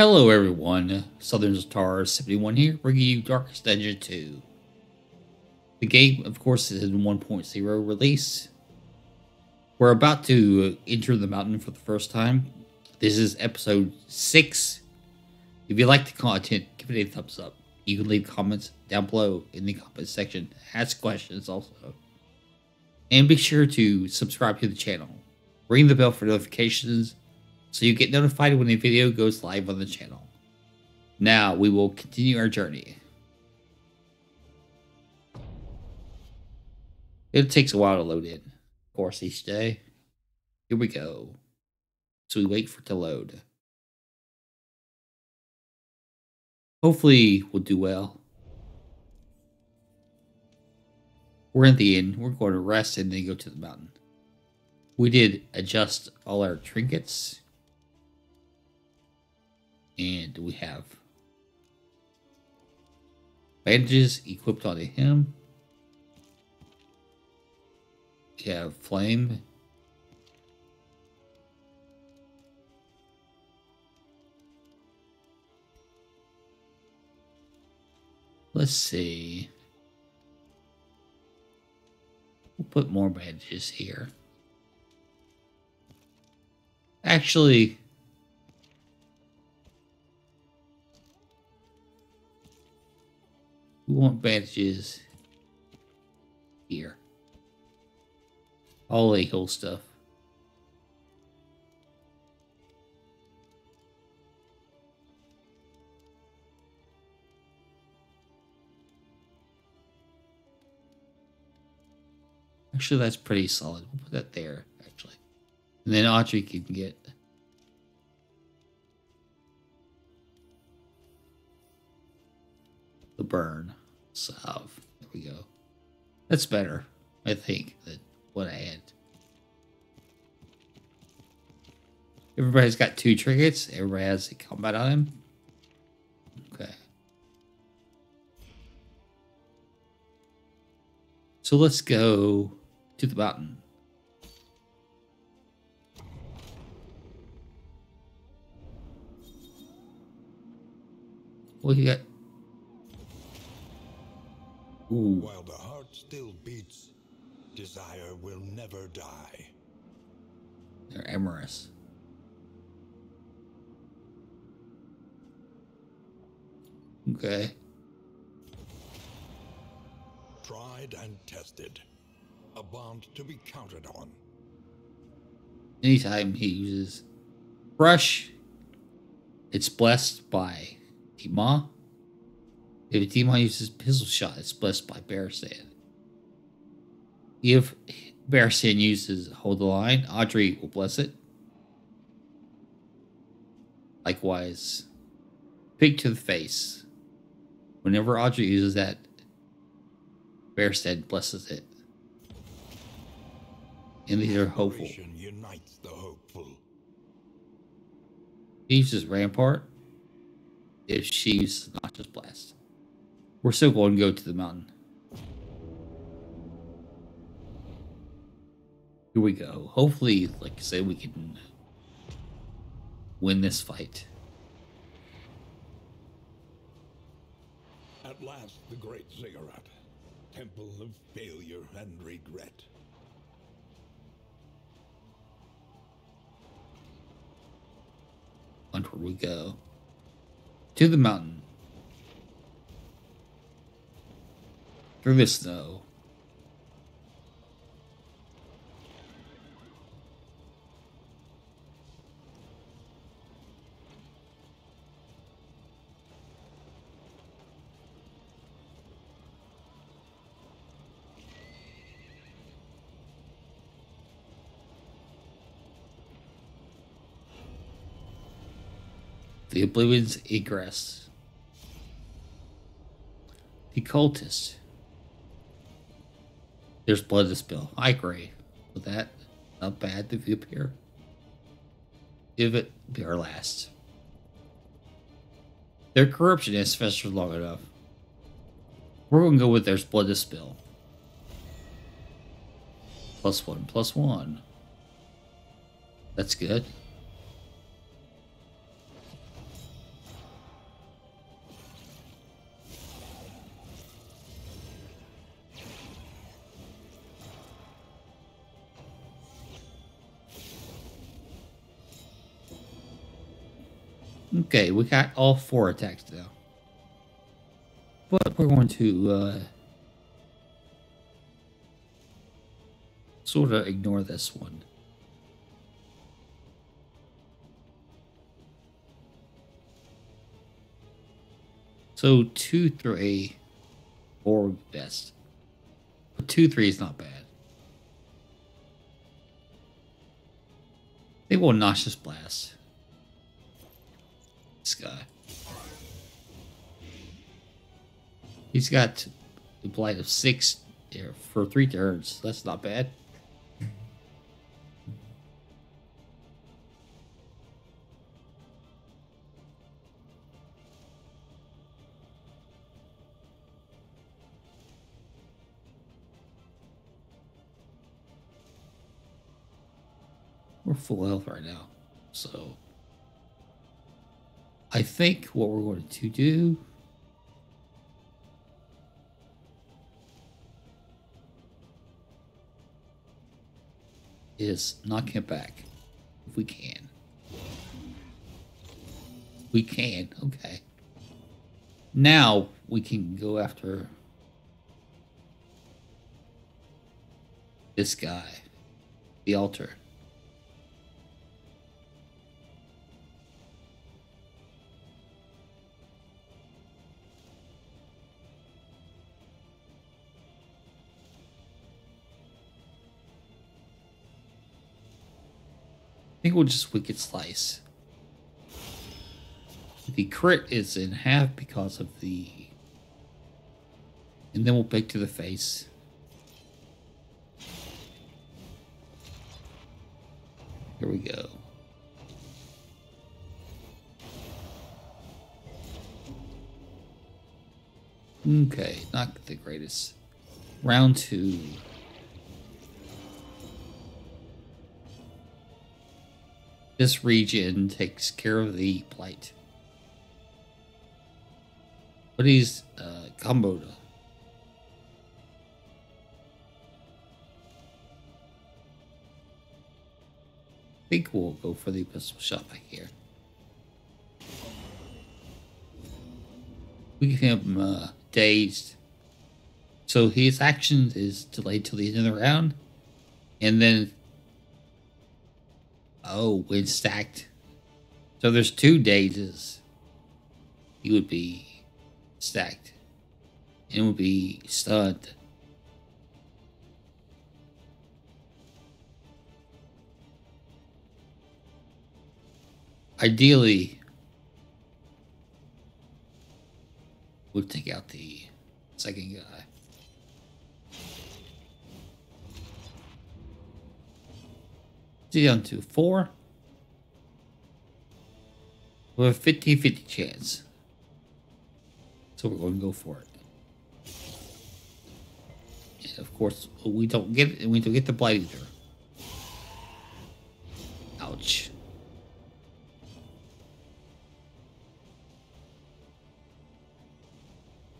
Hello everyone, Southern Star 71 here, bringing you Darkest Dungeon 2. The game, of course, is in 1.0 release. We're about to enter the mountain for the first time. This is episode 6. If you like the content, give it a thumbs up. You can leave comments down below in the comments section. Ask questions also. And be sure to subscribe to the channel. Ring the bell for notifications so you get notified when a video goes live on the channel. Now we will continue our journey. It takes a while to load in, of course, each day. Here we go. So we wait for it to load. Hopefully we'll do well. We're in the inn. We're going to rest and then go to the mountain. We did adjust all our trinkets. And we have bandages equipped onto him. We have flame. Let's see. We'll put more bandages here. Actually, we want bandages here. All legal stuff. Actually, that's pretty solid. We'll put that there, actually. And then Audrey can get the burn salve. There we go. That's better, I think, than what I had. Everybody's got two trinkets. Everybody has a combat him. Okay. So let's go to the mountain. What you got? Ooh. While the heart still beats, desire will never die. They're amorous. Okay. Tried and tested. A bond to be counted on. Anytime he uses brush, it's blessed by Tima. If Demon uses pistol shot, it's blessed by Barristan. If Barristan uses hold the line, Audrey will bless it. Likewise, pick to the face. Whenever Audrey uses that, Barristan blesses it. And these are hopeful. Unites the hopeful. He uses Rampart. If she uses just Blast. We're still going to go to the mountain. Here we go. Hopefully, like I said, we can win this fight. At last, the great ziggurat. Temple of failure and regret. Onward we go. To the mountain. The snow. The Oblivion's Egress. The Cultist. There's blood to spill. I agree with that. Not bad if you appear. If it be our last. Their corruption has festered long enough. We're gonna go with there's blood to spill. Plus one, plus one. That's good. Okay, we got all four attacks though. But we're going to uh, sort of ignore this one. So two, three, four best. But two, three is not bad. They will nauseous blast. This guy. He's got the blight of six er, for three turns. That's not bad. We're full health right now. So think what we're going to do is knock him back if we can. We can, okay. Now we can go after this guy, the altar. Think we'll just Wicked Slice. The crit is in half because of the... And then we'll pick to the face. Here we go. Okay, not the greatest. Round two. This region takes care of the blight. What is uh, Kamboda? I think we'll go for the pistol shot here. We get him uh, dazed. So his action is delayed till the end of the round. And then Oh, when stacked. So there's two dazes. He would be stacked. And would be stunned. Ideally, we'll take out the second guy. Down to four. With a 50 50 chance. So we're going to go for it. And of course, we don't get it, we don't get the Blight Eater. Ouch.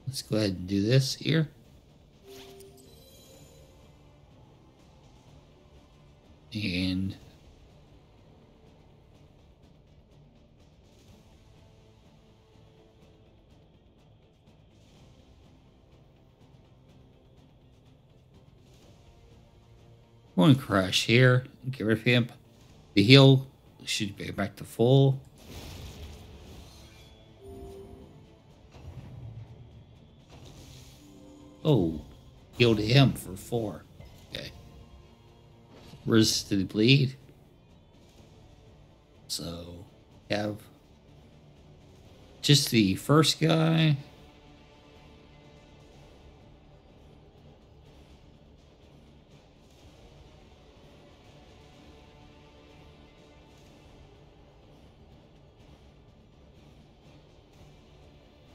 Let's go ahead and do this here. And one crash here get rid of him. The heal should be back to full. Oh, healed him for four resisted bleed. So, have just the first guy.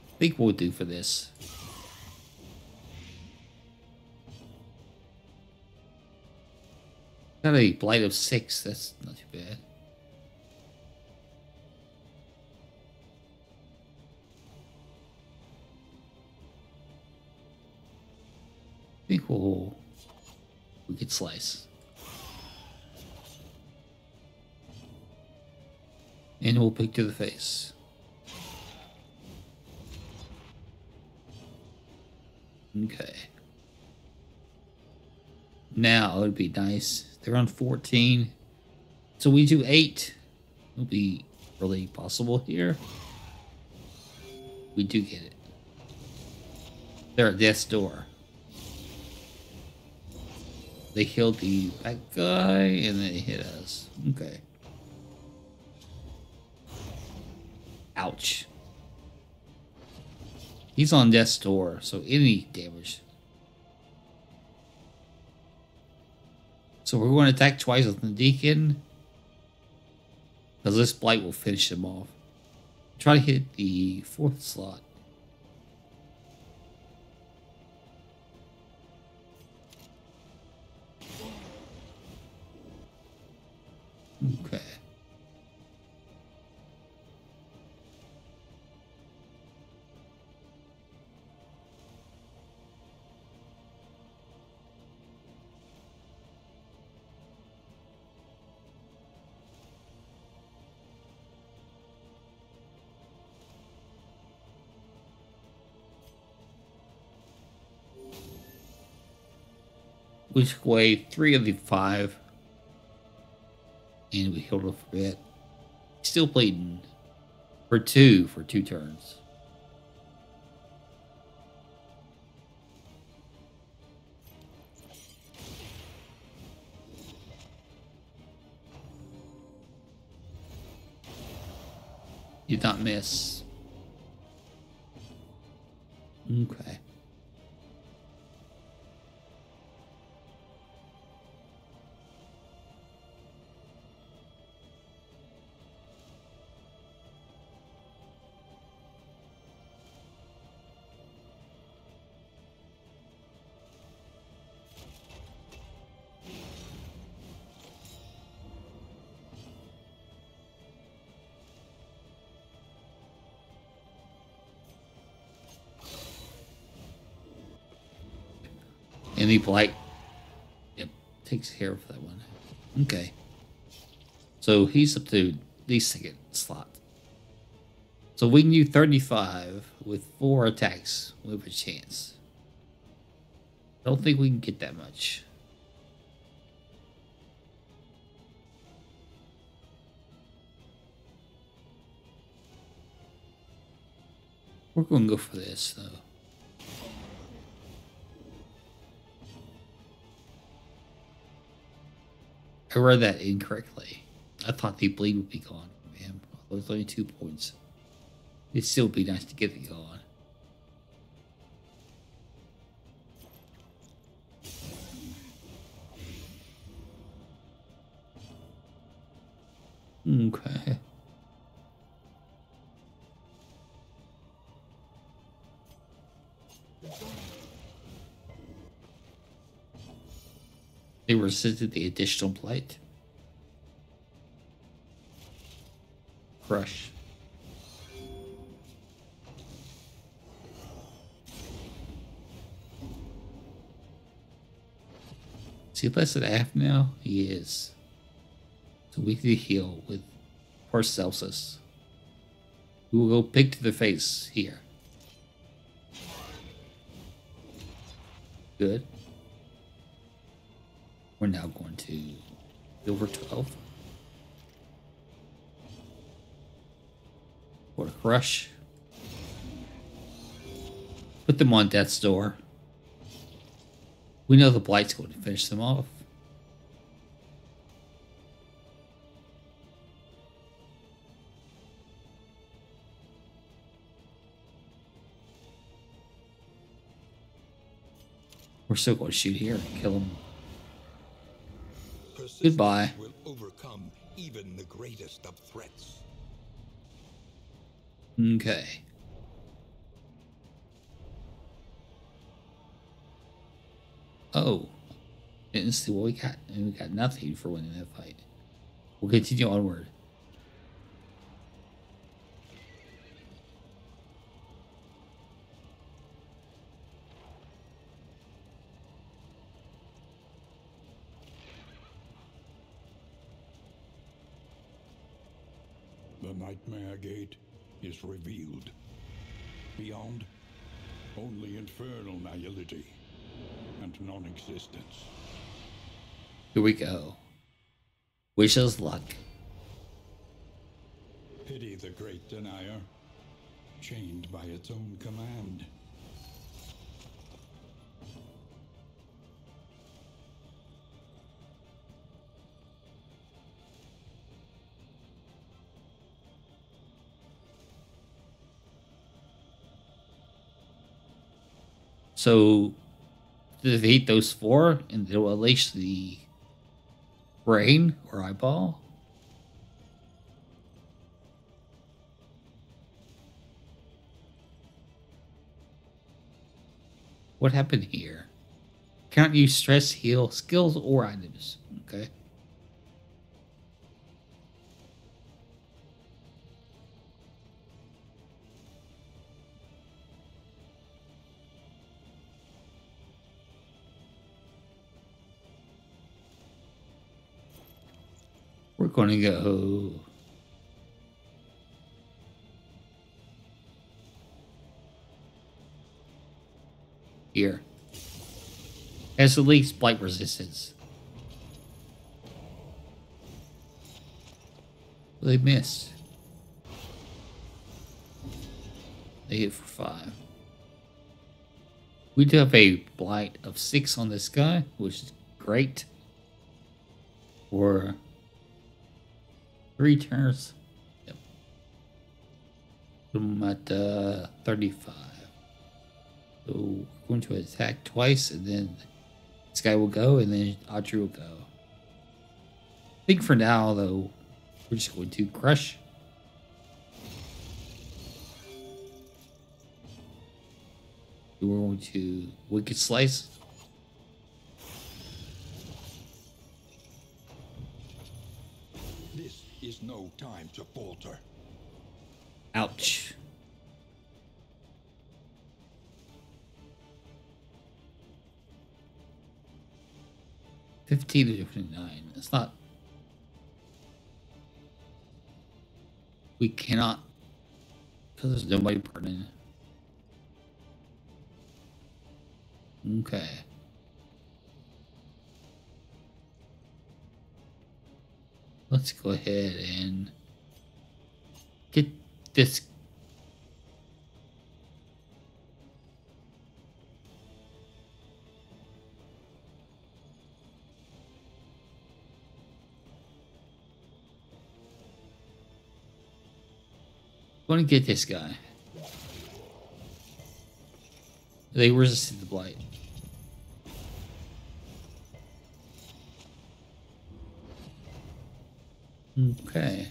I think we'll do for this. Terry, Blade of Six, that's not too bad. I think we'll Wicked Slice. And we'll pick to the face. Okay. Now it would be nice they're on 14. So we do 8. It would be really possible here. We do get it. They're at death's door. They killed the bad guy and they hit us. Okay. Ouch. He's on death's door, so any damage. So we're going to attack twice with the Deacon. Because this Blight will finish him off. Try to hit the fourth slot. Okay. We took away three of the five. And we healed up a bit. Still bleeding. For two, for two turns. Did not miss. Okay. Any blight. Yep, takes care of that one. Okay. So he's up to the second slot. So we can do 35 with four attacks with a chance. Don't think we can get that much. We're going to go for this, though. I read that incorrectly. I thought the bleed would be gone, man. It was only two points. It'd still be nice to get it gone. Okay. Resisted the additional blight. Crush. Is he less than half now? He is. So we can heal with Paracelsus. We will go pick to the face here. Good. We're now going to over 12. What a crush. Put them on death's door. We know the blight's going to finish them off. We're still going to shoot here and kill him. Goodbye. Will overcome even the greatest of threats. Okay. Oh. Didn't see what we got. And we got nothing for winning that fight. We'll continue onward. The Nightmare Gate is revealed. Beyond, Only infernal nihility and non-existence. Here we go. Wish us luck. Pity the great denier, chained by its own command. So, defeat those four, and they'll unleash the brain or eyeball. What happened here? Can't use stress, heal, skills, or items. Okay. Going to go. Here. Has the least blight resistance. They missed. They hit for five. We do have a blight of six on this guy, which is great. For three turns. Yep. I'm at uh, 35. So we're going to attack twice, and then this guy will go, and then Audrey will go. I think for now, though, we're just going to crush. We're going to Wicked Slice. Is no time to falter. Ouch. Fifteen to twenty-nine. It's not. We cannot, because there's nobody burning. Okay. Let's go ahead and get this going to get this guy. They resisted the blight. Okay.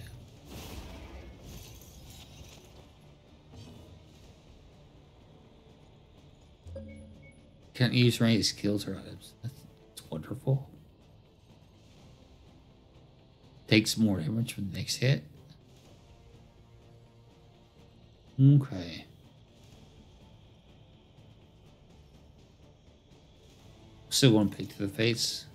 Can't use any skills or items. That's, that's wonderful. Takes more damage from the next hit. Okay. Still one pick to the face.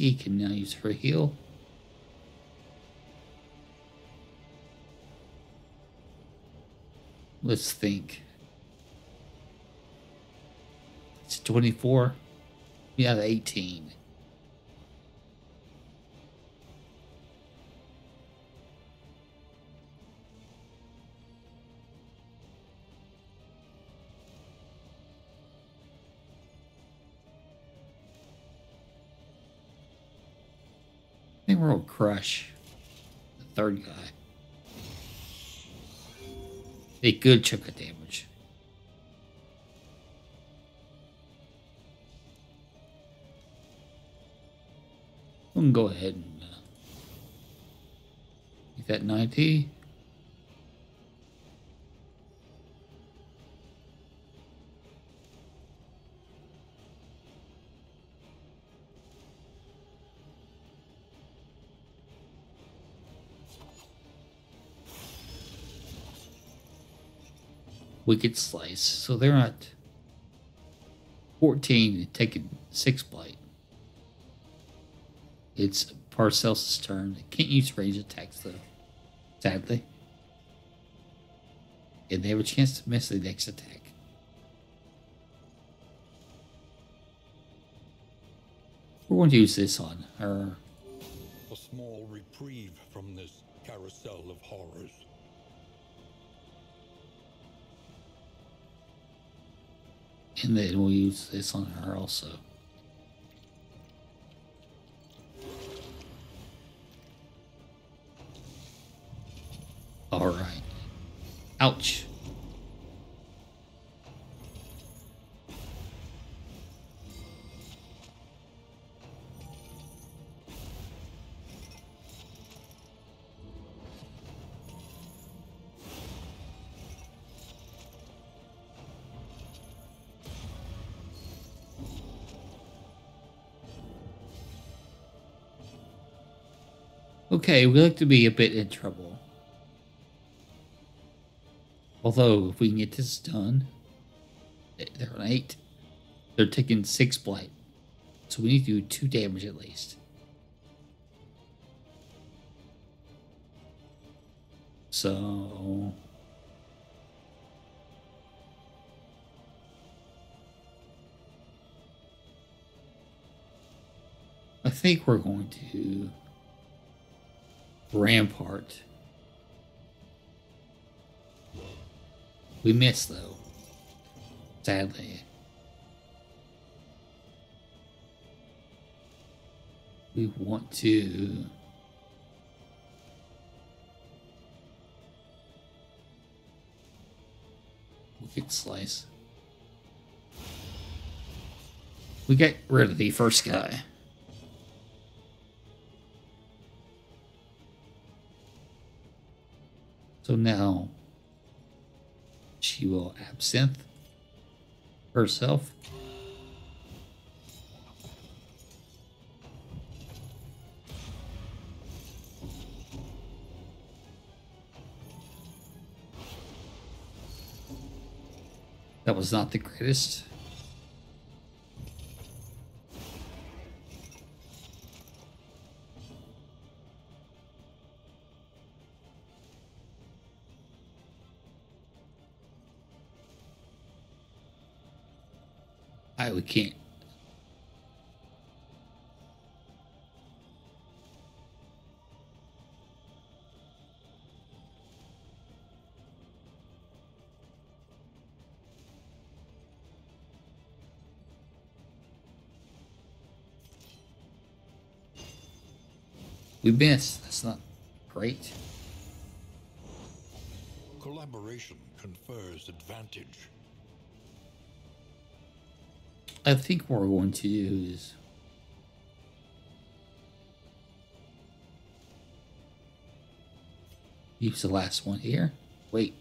She can now use her heal. Let's think. It's 24. Yeah, 18. Crush the third guy. A good chunk of damage. We can go ahead and uh, make that 90. Wicked Slice. So they're not. 14, taking 6 blight. It's Paracelsus' turn. It can't use range attacks, though. Sadly. And they have a chance to miss the next attack. We're going to use this on her. A small reprieve from this carousel of horrors. And then we'll use this on her also. All right. Ouch. Okay, we look to be a bit in trouble. Although, if we can get this done, eh, they're on eight. They're taking six blight. So we need to do two damage at least. So. I think we're going to Rampart. We missed, though. Sadly. We want to... Wicked Slice. We get rid of the first guy. So now she will absinthe herself. That was not the greatest. I we can't. We missed. That's not great. Collaboration confers advantage. I think we're going to is use the last one here. Wait.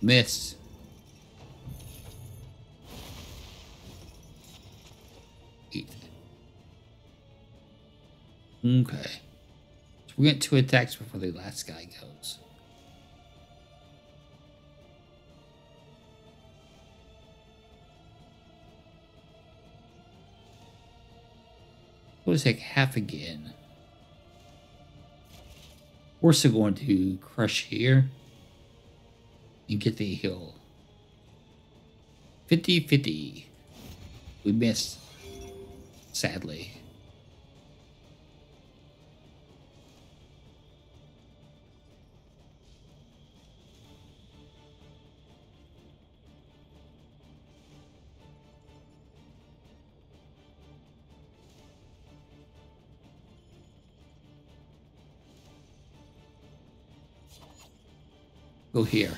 Miss. Okay. So we get two attacks before the last guy goes. We'll take half again. We're still going to crush here and get the hill. 50-50. We missed. Sadly. Go here.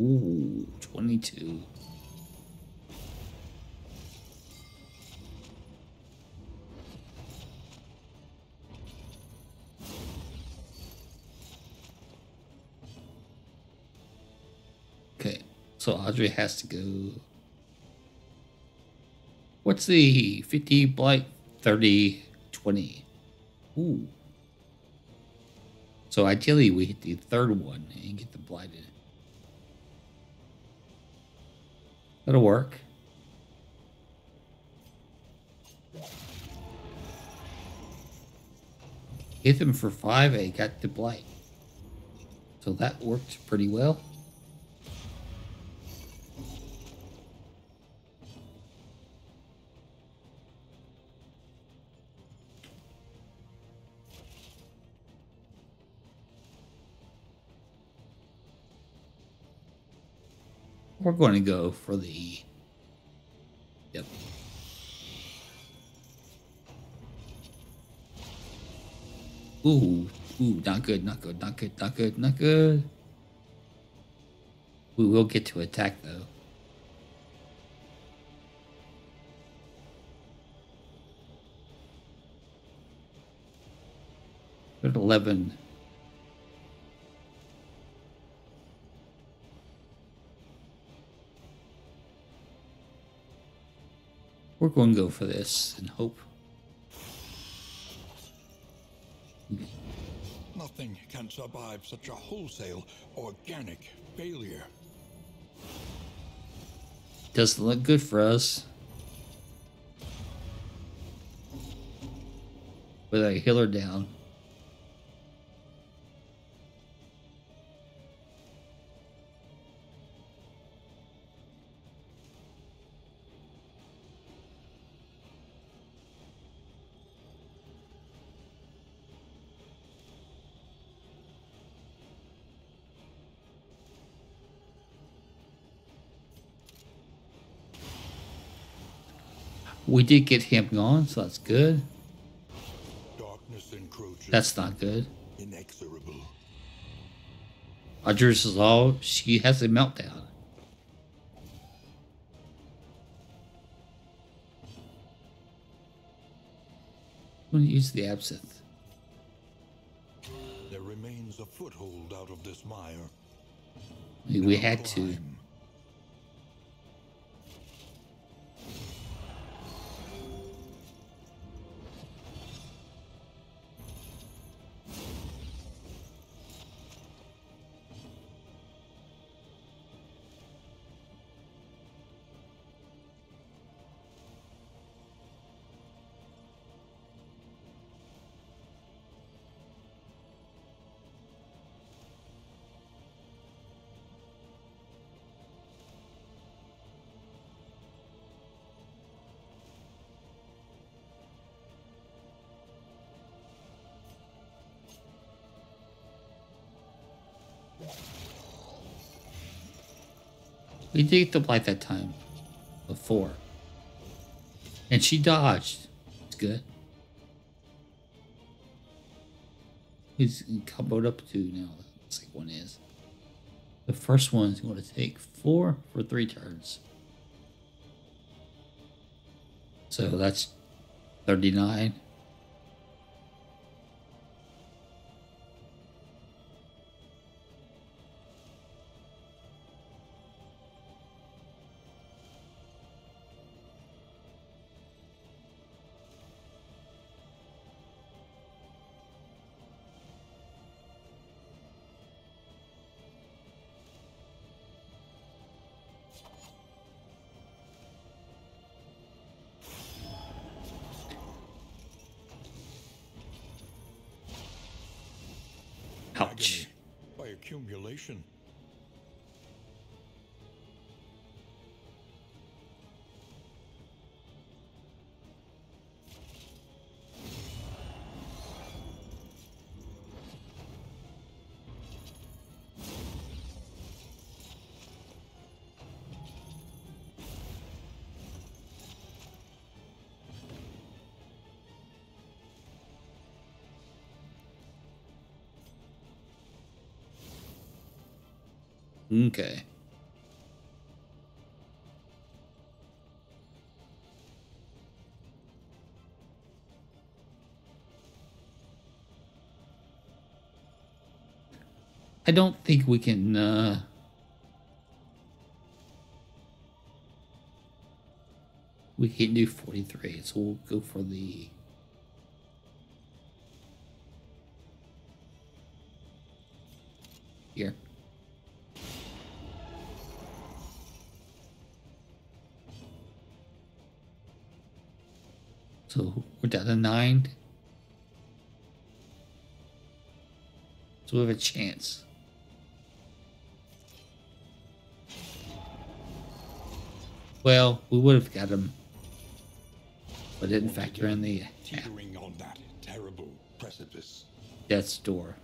Ooh, 22. Okay, so Audrey has to go. What's the 50 blight? 30, 20. Ooh. So ideally, we hit the third one and get the blighted. That'll work. Hit them for five, I got the blight. So that worked pretty well. We're going to go for the... Yep. Ooh, ooh, not good, not good, not good, not good, not good. We will get to attack though. At 11. We're going to go for this and hope. Nothing can survive such a wholesale, organic failure. Doesn't look good for us. With a healer down. We did get him gone, so that's good. Darkness encroaches. That's not good. inexorable. Audrey's is all she has a meltdown. I'm gonna use the absinthe. There remains a foothold out of this mire. We we had to. We did the blight that time. Before. And she dodged. It's good. He's comboed up to now. The second one is. The first one's going to take four for three turns. So that's 39. Accumulation. Okay. I don't think we can, uh... We can do 43, so we'll go for the... So we're down to nine. So we have a chance. Well, we would have got him, but didn't factor in the Teetering on that terrible precipice. death's door.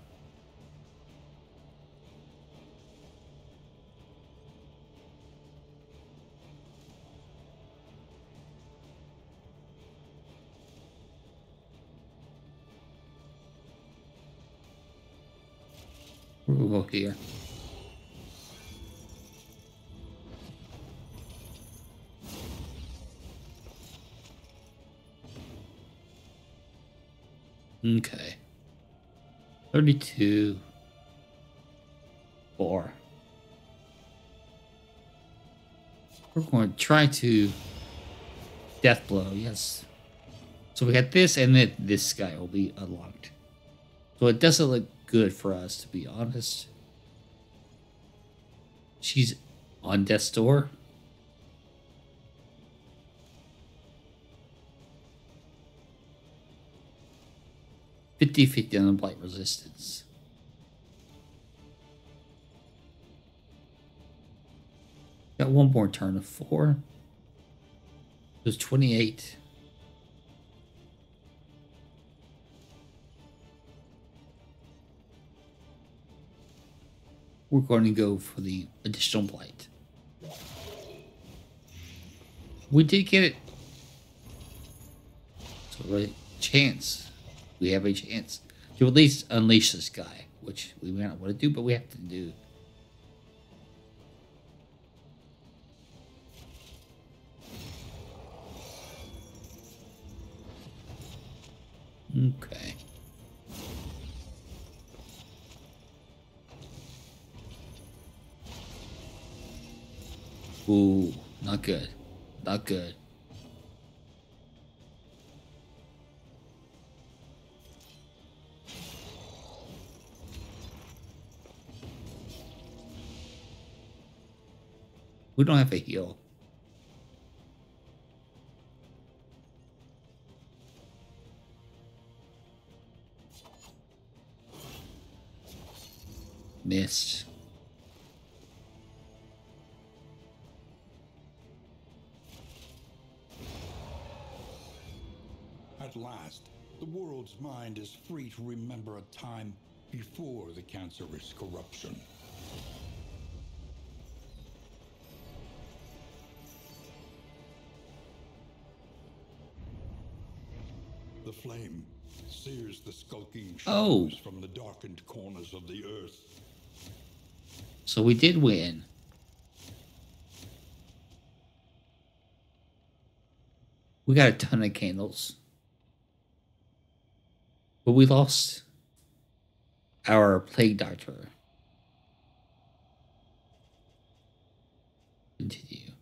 Here. Okay. 32. 4. We're going to try to death blow, yes. So we got this, and then this guy will be unlocked. So it doesn't look good for us, to be honest. She's on death's door. Fifty fifty on the blight resistance. Got one more turn of four. There's 28. We're going to go for the additional blight. We did get it. So a chance. We have a chance to at least unleash this guy, which we may not want to do, but we have to do. Okay. Ooh, not good. Not good. We don't have a heal. Missed. At last, the world's mind is free to remember a time before the cancerous corruption. The flame sears the skulking Oh. shadows from the darkened corners of the earth. So we did win. We got a ton of candles. But we lost our plague doctor. Continue.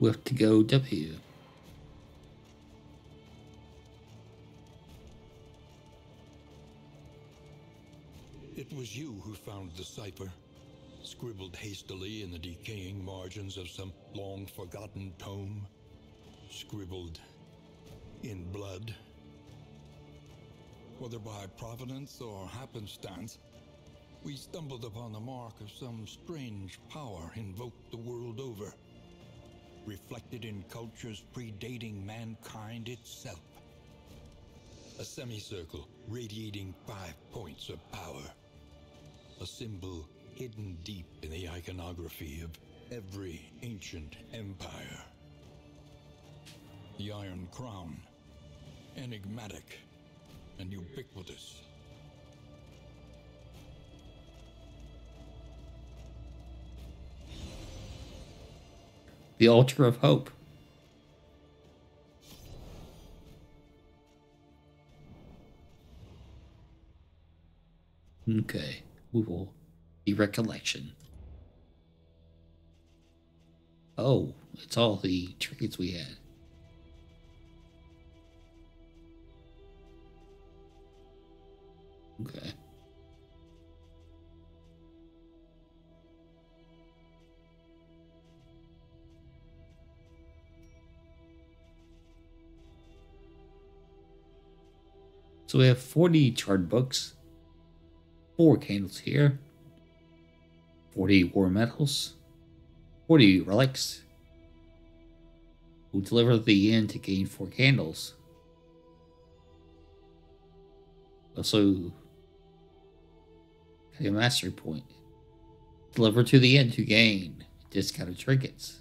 We have to go W. It was you who found the cipher, scribbled hastily in the decaying margins of some long forgotten tome, scribbled in blood. Whether by providence or happenstance, we stumbled upon the mark of some strange power invoked the world over, reflected in cultures predating mankind itself. A semicircle radiating five points of power. A symbol hidden deep in the iconography of every ancient empire. The Iron Crown. Enigmatic and ubiquitous. The altar of hope. Okay, we will. The recollection. Oh, it's all the trinkets we had. Okay. So we have 40 chart books, 4 candles here, 40 war medals, 40 relics. Who deliver the end to gain 4 candles. Also, a mastery point. Deliver to the end to gain discounted trinkets.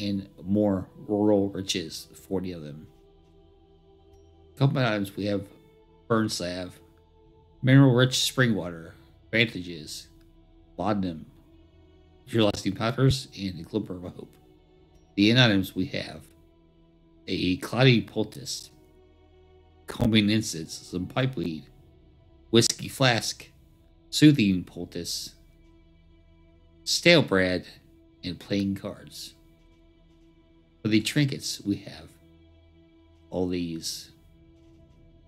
And more rural riches, 40 of them A couple items we have burn salve, mineral rich spring water, bandages, laudanum, lasting powders, and a glimmer of hope. The end items we have a cloudy poultice, combing incense, some pipeweed, whiskey flask, soothing poultice, stale bread, and playing cards. For the trinkets, we have all these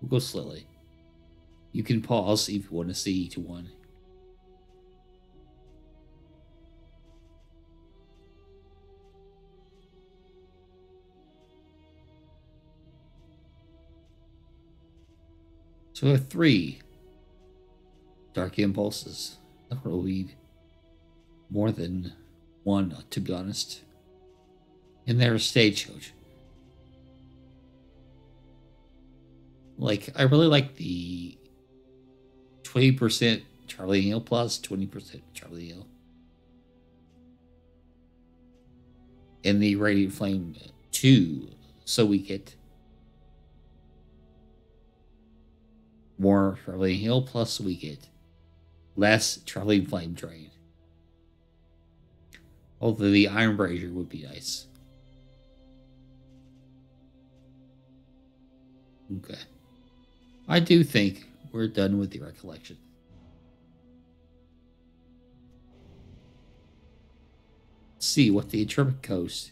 We'll go slowly. You can pause if you want to see each one. So three dark impulses. I don't more than one, uh, to be honest. And they're a stagecoach. Like, I really like the 20% Charlie Neal plus, 20% Charlie Neal. And the Radiant Flame 2, so we get more Charlie Hill, plus we get less Charlie Flame Drain. Although the Iron Brazier would be nice. Okay. I do think we're done with the recollection. See what the Intrepid Coast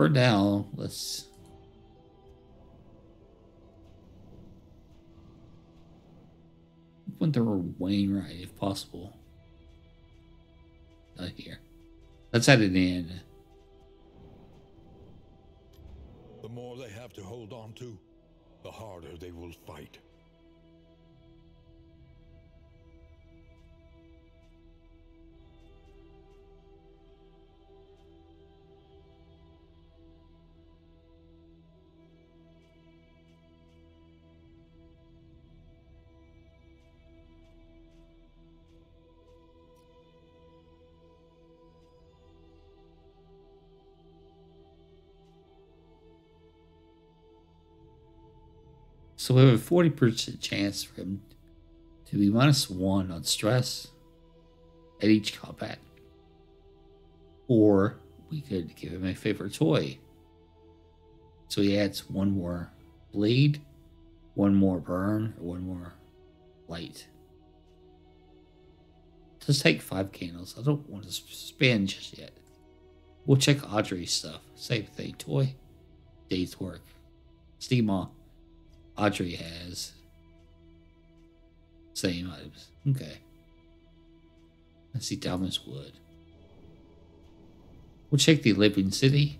For now, let's... Went to Wainwright if possible. Not here. Let's head it in. The more they have to hold on to, the harder they will fight. So we have a 40% chance for him to be minus one on stress at each combat. Or we could give him a favorite toy. So he adds one more bleed, one more burn, or one more light. Just take five candles. I don't want to spend just yet. We'll check Audrey's stuff. Same thing. Toy. Day's work. Steam on. Audrey has. Same items. Okay. Let's see Thomas Wood. We'll check the Living City.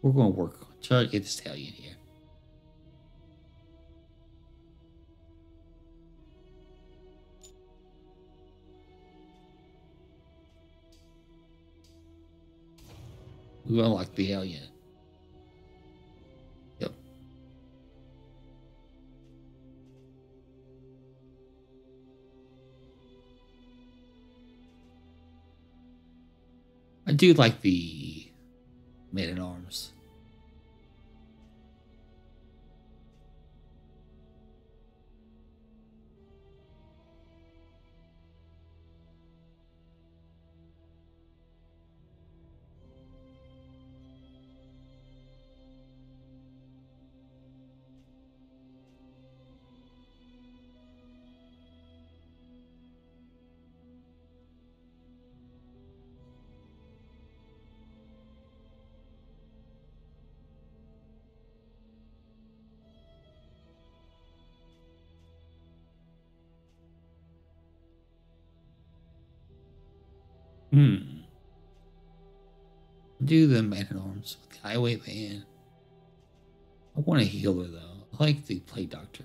We're going to work. Try to get this stallion here. We've unlocked the Hellion. Yep. I do like the man at arms. Hmm. Do the man at arms with the highwayman. I want a healer though. I like the plague doctor.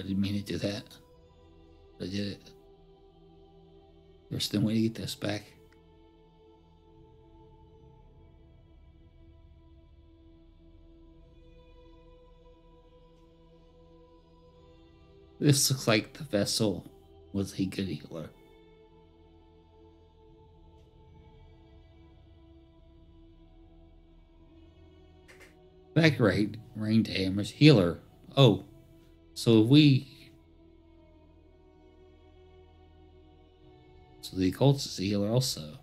I didn't mean to do that. I did it. There's no way to get this back. This looks like the Vestal was a good healer. Back rate, rain damage, healer. Oh, so we. So the occult is a healer also.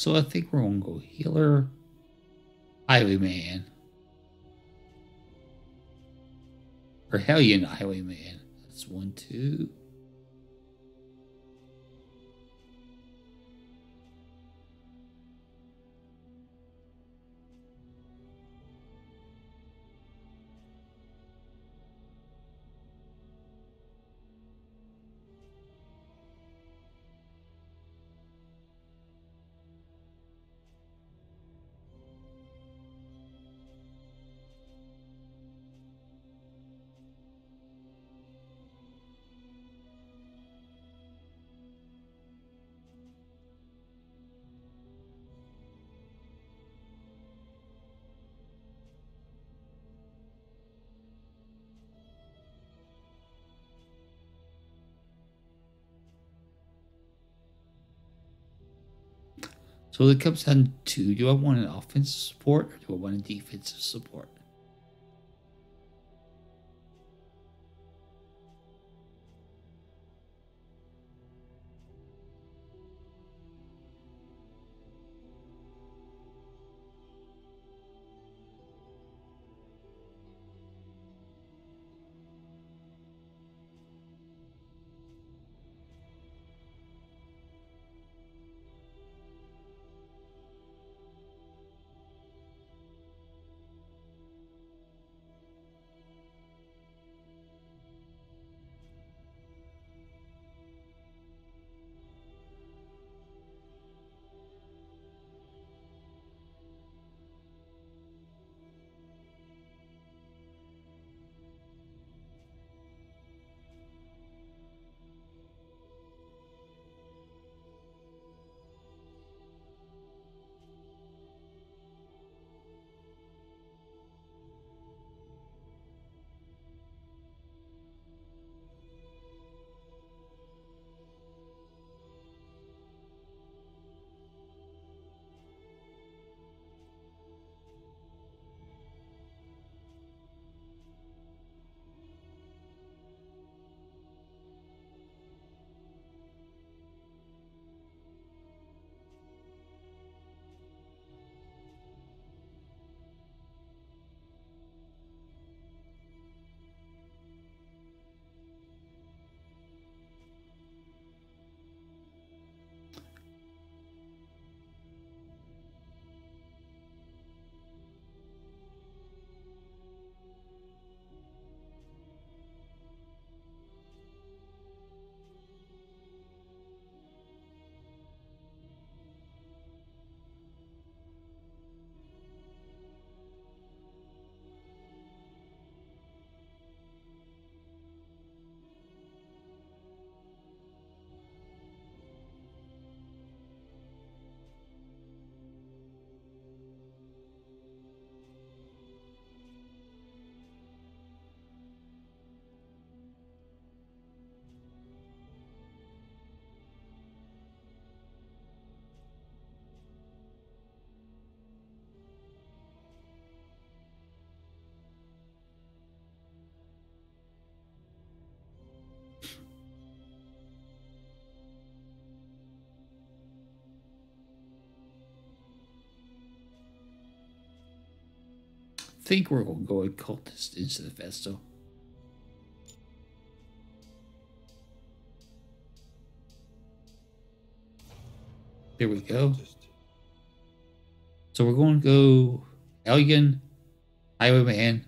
So I think we're gonna go healer, highwayman, or hellion highwayman. That's one, two. So it comes down to do I want an offensive support or do I want a defensive support? Think we're going to go occultist into the festival. There we go. So we're going to go Hellion, Highwayman,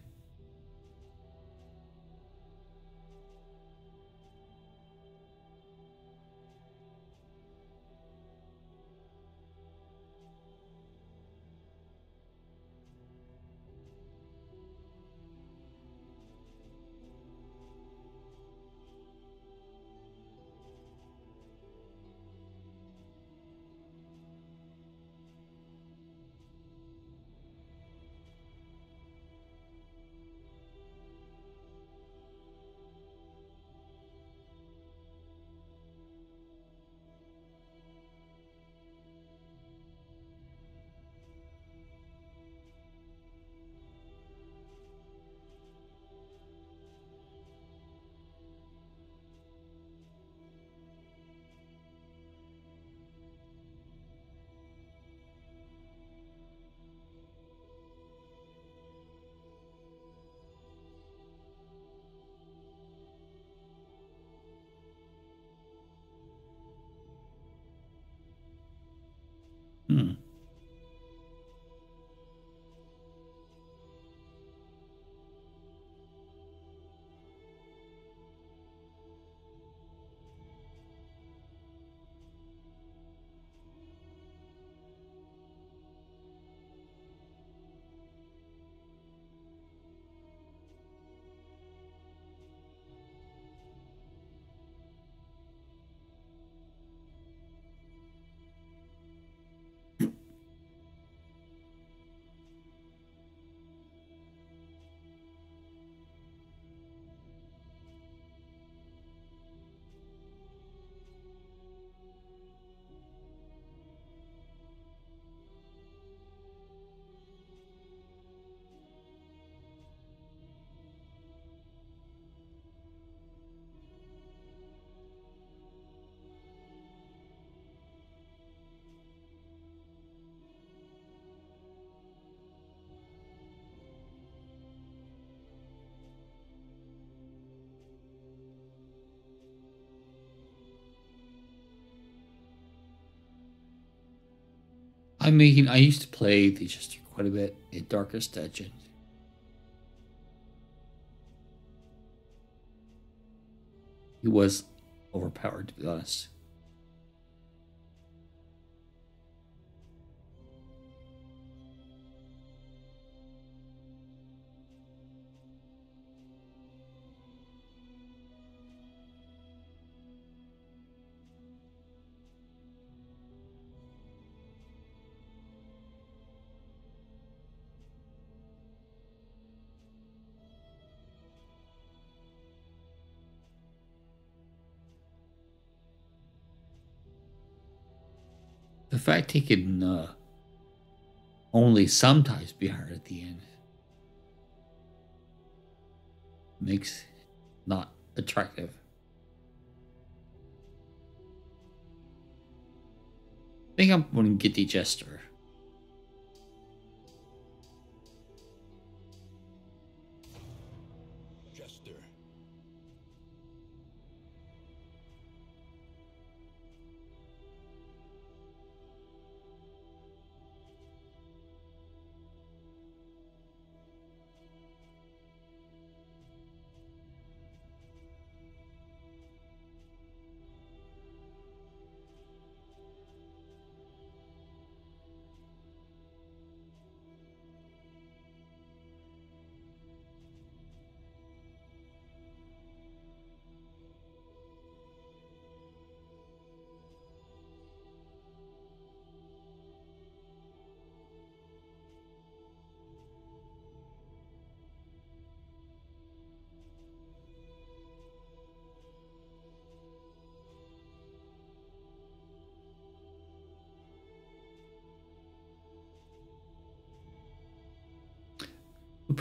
I mean, I used to play the Jester quite a bit in Darkest Dungeon. He was overpowered, to be honest. Fact he can uh, only sometimes be hard at the end makes not attractive. I think I'm going to get the Jester.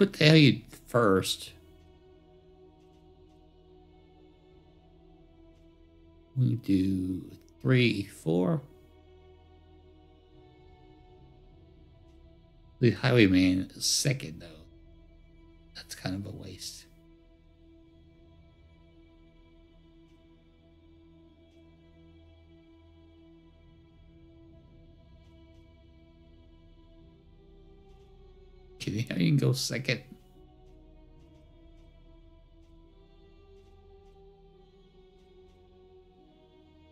Put the Elliot first. We do three, four. The Highwayman second, though. That's kind of a waste. Can you, you can go second?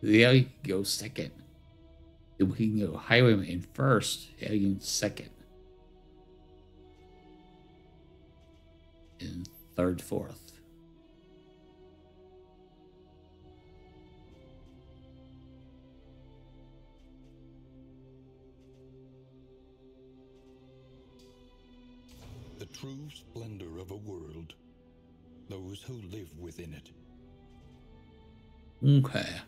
The Hellion can go second. Then we can go highwayman first, Hellion second. And third, fourth. True splendor of a world. Those who live within it. Okay.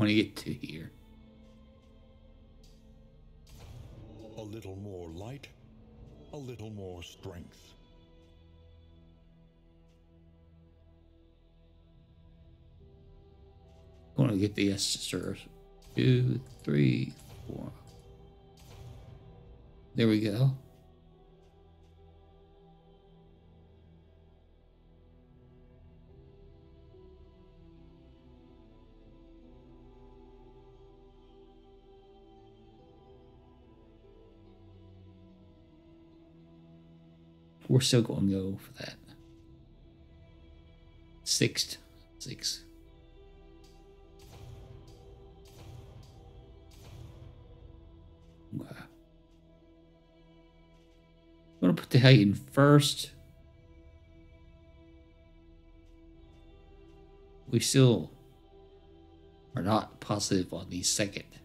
Want to get to here. A little more light, a little more strength. Want to get the Esters. Two, three, four. There we go. We're still going to go for that. Sixth. Six. I'm gonna put the height in first. We still are not positive on the second.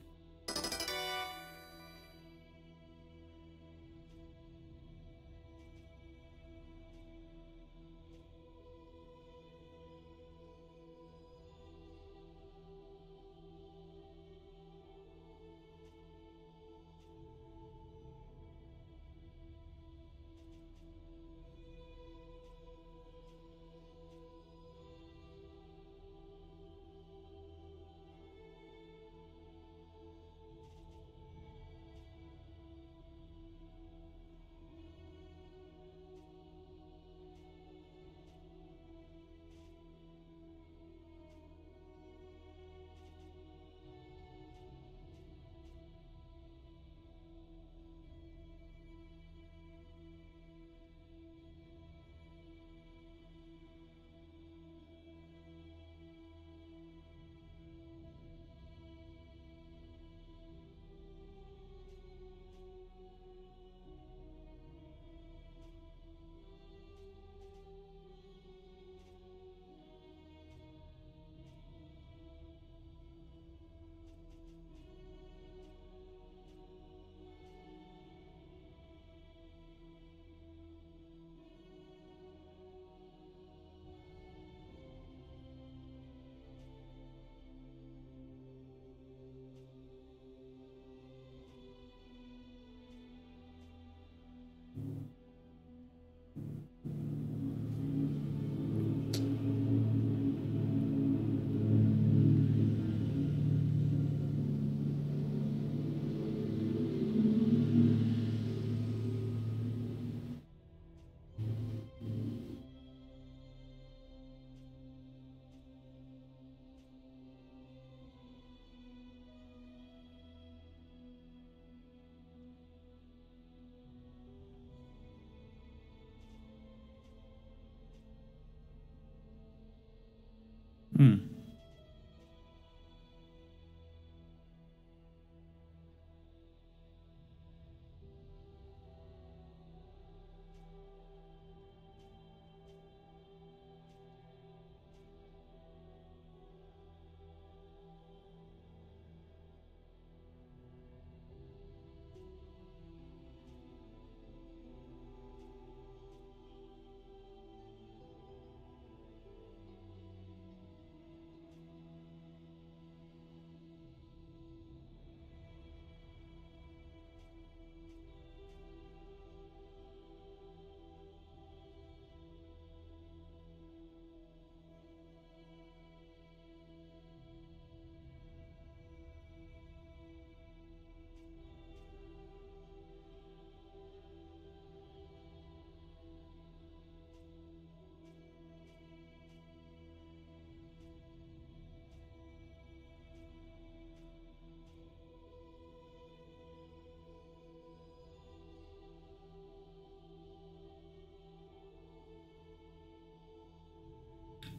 Hmm.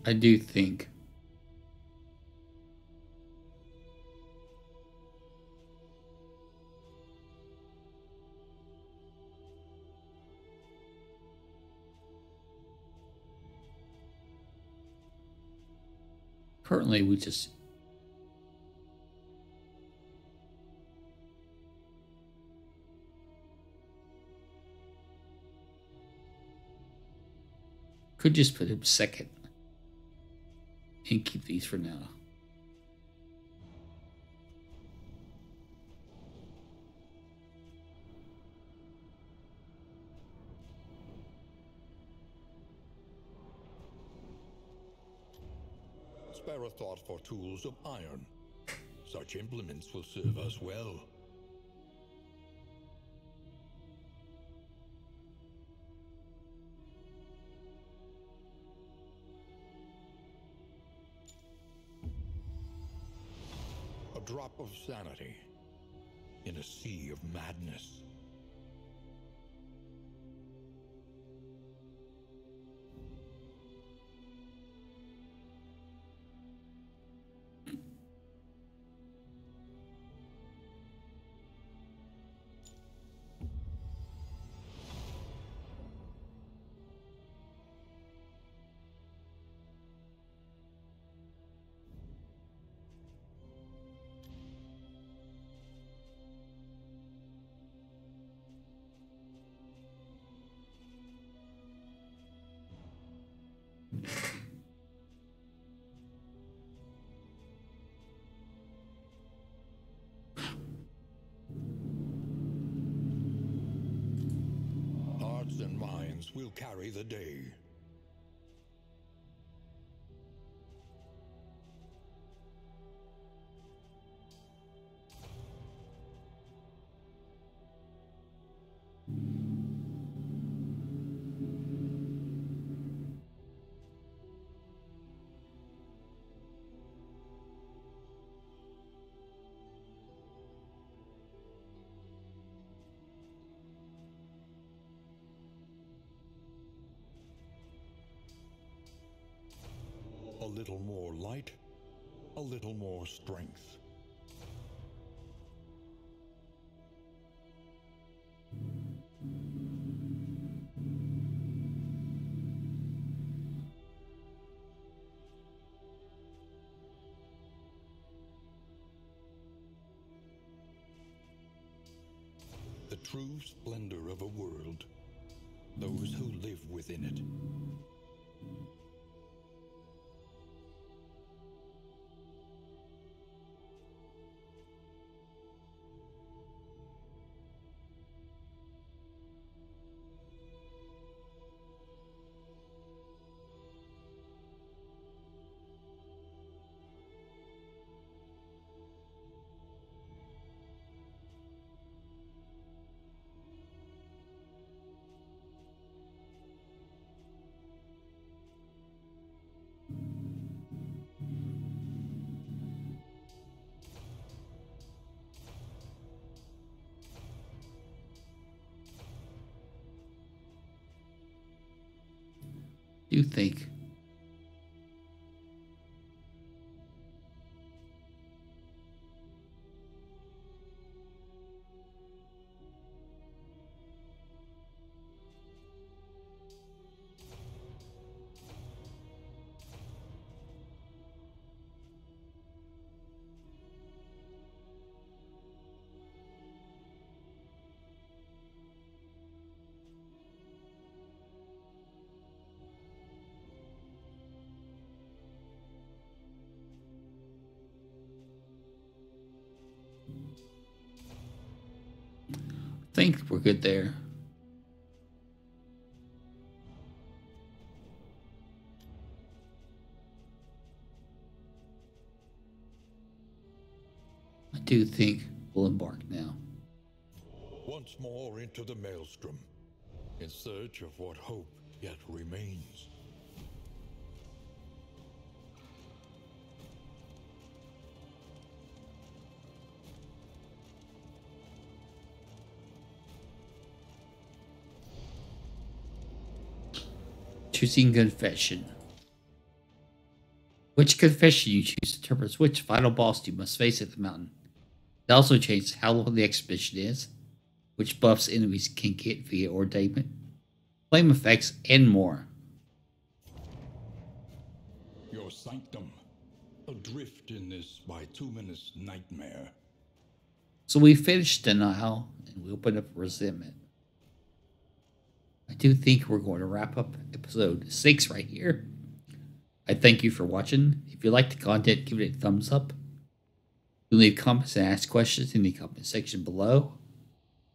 I do think. Currently we just could just put him second and keep these for now. Spare a thought for tools of iron. Such implements will serve us well. Drop of sanity in a sea of madness. And minds will carry the day. More light, a little more strength. The true splendor of a world, those who live within it. Do think think we're good there. I do think we'll embark now. Once more into the maelstrom, in search of what hope yet remains. Choosing confession. Which confession you choose determines which final boss you must face at the mountain. It also changes how long the expedition is, which buffs enemies can get via ordainment, flame effects, and more. Your sanctum, adrift in this bituminous nightmare. So we finished denial and we opened up resentment. I do think we're going to wrap up episode six right here. I thank you for watching. If you like the content, give it a thumbs up. You leave comments and ask questions in the comment section below.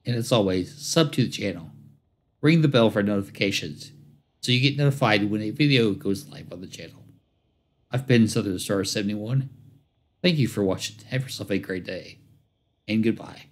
And as always, sub to the channel. Ring the bell for notifications so you get notified when a video goes live on the channel. I've been Southern Star 71. Thank you for watching. Have yourself a great day. And goodbye.